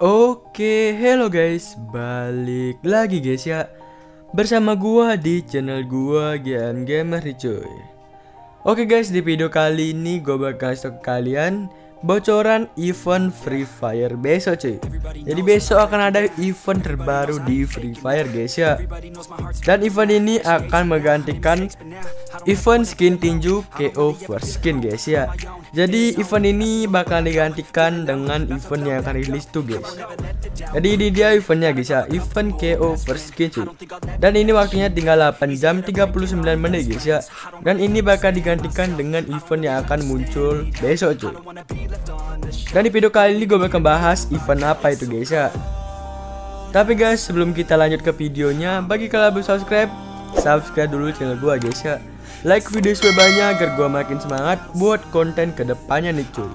Oke, hello guys, balik lagi guys ya. Bersama gua di channel gua GM Gamer nih cuy. Oke guys, di video kali ini gua bakal kasih ke kalian bocoran event Free Fire besok cuy. Jadi besok akan ada event terbaru di Free Fire guys ya. Dan event ini akan menggantikan event skin tinju KO first skin guys ya. Jadi event ini bakal digantikan dengan event yang akan rilis tuh guys. Jadi ini dia eventnya guys ya. Event KO first skin cuy. Dan ini waktunya tinggal 8 jam 39 menit guys ya. Dan ini bakal digantikan dengan event yang akan muncul besok cuy. Dan di video kali ini gue bakal bahas event apa itu guys ya. Tapi guys sebelum kita lanjut ke videonya Bagi kalian belum subscribe Subscribe dulu channel gue guys ya Like video sebanyak agar gue makin semangat buat konten ke depannya nih cuy.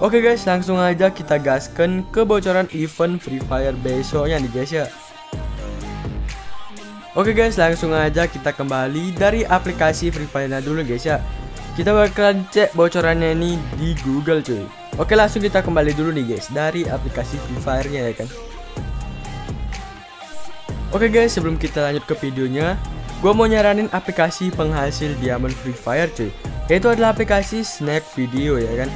Oke guys langsung aja kita gaskan ke bocoran event Free Fire besoknya nih guys ya. Oke guys langsung aja kita kembali dari aplikasi Free Fire dulu guys ya. Kita bakalan cek bocorannya ini di Google cuy. Oke langsung kita kembali dulu nih guys dari aplikasi Free Fire nya ya kan. Oke guys sebelum kita lanjut ke videonya Gue mau nyaranin aplikasi penghasil diamond Free Fire cuy. Yaitu adalah aplikasi Snack Video ya kan?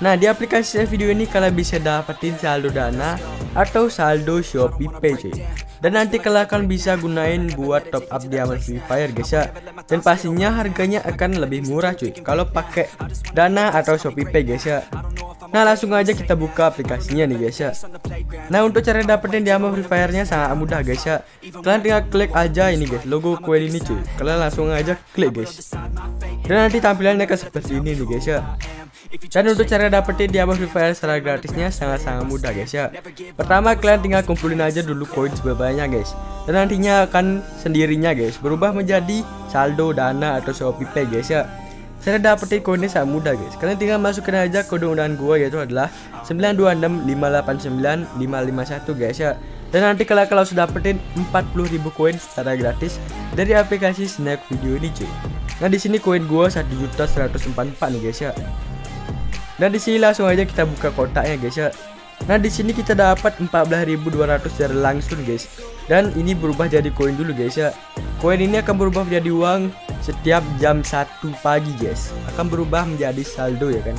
Nah di aplikasi Snack Video ini kalian bisa dapetin saldo dana atau saldo Shopee Pay cuy. Dan nanti kalian akan bisa gunain buat top up diamond Free Fire guys ya. Dan pastinya harganya akan lebih murah cuy kalau pakai dana atau Shopee Pay guys ya. Nah langsung aja kita buka aplikasinya nih guys ya Nah untuk cara dapetin diamond Free Fire nya sangat mudah guys ya. Kalian tinggal klik aja ini guys logo kue ini cuy. Kalian langsung aja klik guys. Dan nanti tampilannya akan seperti ini nih guys ya. Dan untuk cara dapetin diamond Free Fire secara gratisnya sangat-sangat mudah guys ya. Pertama kalian tinggal kumpulin aja dulu koin sebabanya guys. Dan nantinya akan sendirinya guys berubah menjadi saldo, dana, atau Shopee Pay guys ya Cara dapetin koinnya sangat mudah guys Kalian tinggal masukin aja kode undangan gua yaitu adalah 926589551 guys ya dan nanti kalian kalau sudah dapetin 40.000 koin secara gratis dari aplikasi Snack Video ini cuy. Nah di sini koin gua 1.144 nih guys ya. Dan di sini langsung aja kita buka kotaknya guys ya. Nah di sini kita dapat 14.200 secara langsung guys. Dan ini berubah jadi koin dulu guys ya. Koin ini akan berubah menjadi uang setiap jam 1 pagi guys. Akan berubah menjadi saldo ya kan.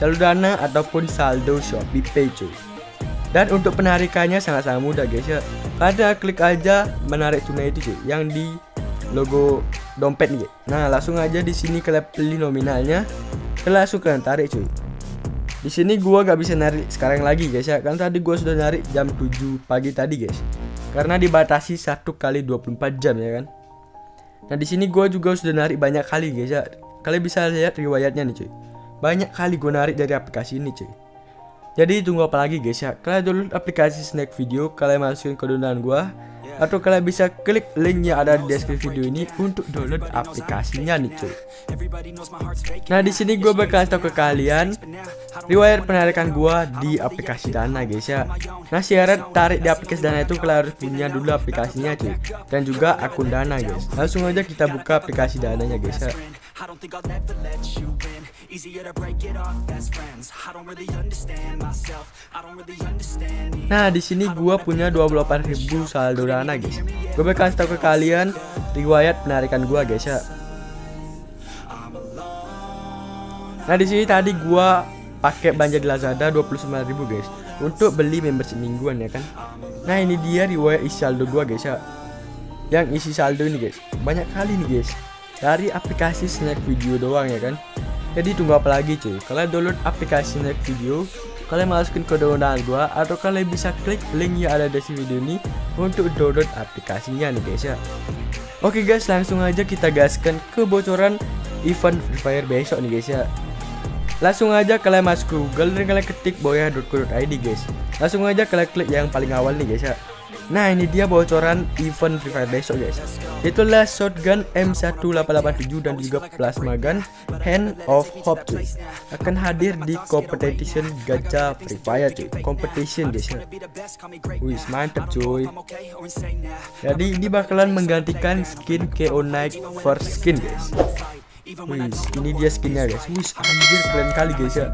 Saldo dana ataupun saldo Shopee Pay cuy. Dan untuk penarikannya sangat-sangat mudah guys ya. Kalian klik aja menarik tunai itu cuy yang di logo dompet nih. Nah, langsung aja di sini kalian pilih nominalnya. Kalian langsung kalian tarik cuy. Di sini gua gak bisa narik sekarang lagi guys ya. Kan tadi gua sudah narik jam 7 pagi tadi guys. Karena dibatasi satu kali 24 jam ya kan. Nah, di sini gua juga sudah narik banyak kali guys ya. Kalian bisa lihat riwayatnya nih cuy. Banyak kali gua narik dari aplikasi ini cuy. Jadi tunggu apa lagi guys ya Kalian download aplikasi Snack Video Kalian masukin kode undangan gua Atau kalian bisa klik link yang ada di deskripsi video ini Untuk download aplikasinya nih cuy. Nah di sini gue bakal tahu ke kalian Riwayat penarikan gua di aplikasi Dana guys ya. Nah syarat tarik di aplikasi Dana itu kalian harus punya dulu aplikasinya cuy. Dan juga akun Dana guys. Langsung aja kita buka aplikasi Dananya guys ya I don't think I'll never let you in. Easier to break it off best friends. I don't really understand myself. I don't really understand Nah di sini gua punya 28.000 saldo dana guys. Gue bakal kasih tau ke kalian riwayat penarikan gua guys ya. Nah di sini tadi gua pakai belanja di Lazada 29.000 guys untuk beli membership mingguan ya kan. Nah ini dia riwayat isi saldo gua guys ya. Yang isi saldo ini guys banyak kali nih guys dari aplikasi Snack Video doang ya kan. Jadi tunggu apa lagi cuy? Kalian download aplikasi Snack Video, kalian masukin kode undangan gua atau kalian bisa klik link yang ada di video ini untuk download aplikasinya nih guys ya. Oke guys, langsung aja kita gaskan ke bocoran event Free Fire besok nih guys ya. Langsung aja kalian masuk Google dan kalian ketik boya.co.id guys. Langsung aja kalian klik yang paling awal nih guys ya. Nah ini dia bocoran event Free Fire besok guys. Itulah shotgun M1887 dan juga plasma gun Hand of Hope cuy. Akan hadir di competition gacha Free Fire cuy. Competition guys ya. Wih mantep cuy. Jadi ini bakalan menggantikan skin KO Night first skin guys. Wih ini dia skinnya guys. Wih anjir keren kali guys ya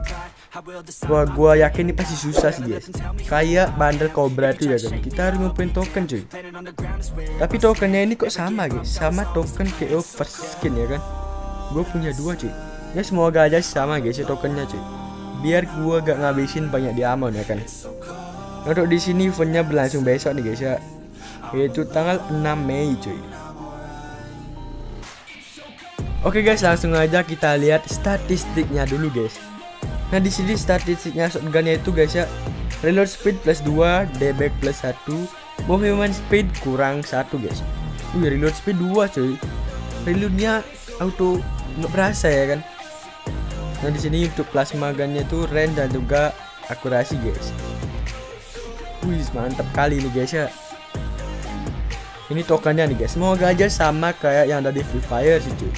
Wah gua yakin ini pasti susah sih guys. Kayak bandel cobra tuh ya kan Kita harus ngumpulin token cuy. Tapi tokennya ini kok sama guys. Sama token KO first skin ya kan? Gue punya dua cuy. Ya semoga aja sama guys ya tokennya cuy. Biar gua gak ngabisin banyak diamond ya kan? Untuk di sini eventnya berlangsung besok nih guys ya. Yaitu tanggal 6 Mei cuy. Oke guys, langsung aja kita lihat statistiknya dulu guys. Nah di sini statistiknya shotgunnya itu guys ya, reload speed plus 2, debug plus 1, movement speed kurang 1 guys. Wih reload speed 2 cuy. Reloadnya auto nggak berasa ya kan. Nah di sini untuk plasma gunnya itu range dan juga akurasi guys. Wih mantap kali nih guys ya. Ini tokennya nih guys, semoga aja sama kayak yang ada di Free Fire sih cuy.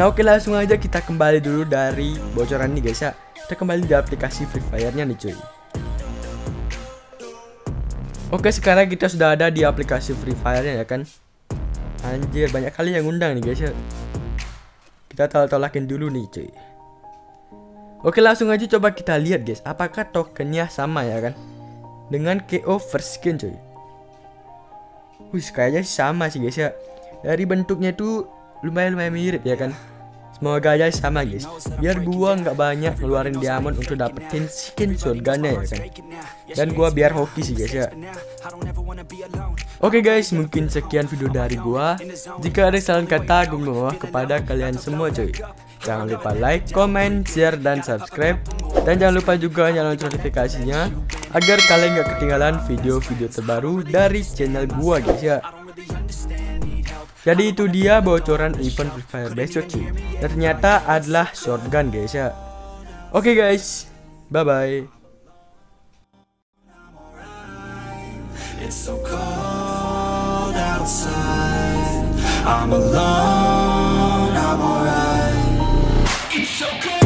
Nah oke langsung aja kita kembali dulu dari bocoran nih guys ya Kita kembali di aplikasi Free Fire nya nih cuy. Oke sekarang kita sudah ada di aplikasi Free Fire nya ya kan? Anjir banyak kali yang undang nih guys ya. Kita tolak-tolakin dulu nih cuy. Oke langsung aja coba kita lihat guys Apakah tokennya sama ya kan? Dengan KO first skin cuy. Wih kayaknya sama sih guys ya. Dari bentuknya tuh lumayan-lumayan mirip ya kan Semoga aja sama guys Biar gua nggak banyak ngeluarin diamond untuk dapetin skin shotgunnya ya kan? Dan gua biar hoki sih guys ya. Oke okay guys mungkin sekian video dari gua. Jika ada salah kata gue mohon kepada kalian semua cuy. Jangan lupa like, comment, share, dan subscribe. Dan jangan lupa juga nyalain notifikasinya Agar kalian gak ketinggalan video-video terbaru dari channel gua guys ya. Jadi itu dia bocoran event Free Fire besok cuy. Dan ternyata adalah shotgun guys ya. Oke okay, guys, bye bye. It's so cold outside. I'm alone, I'm alright. It's so cold.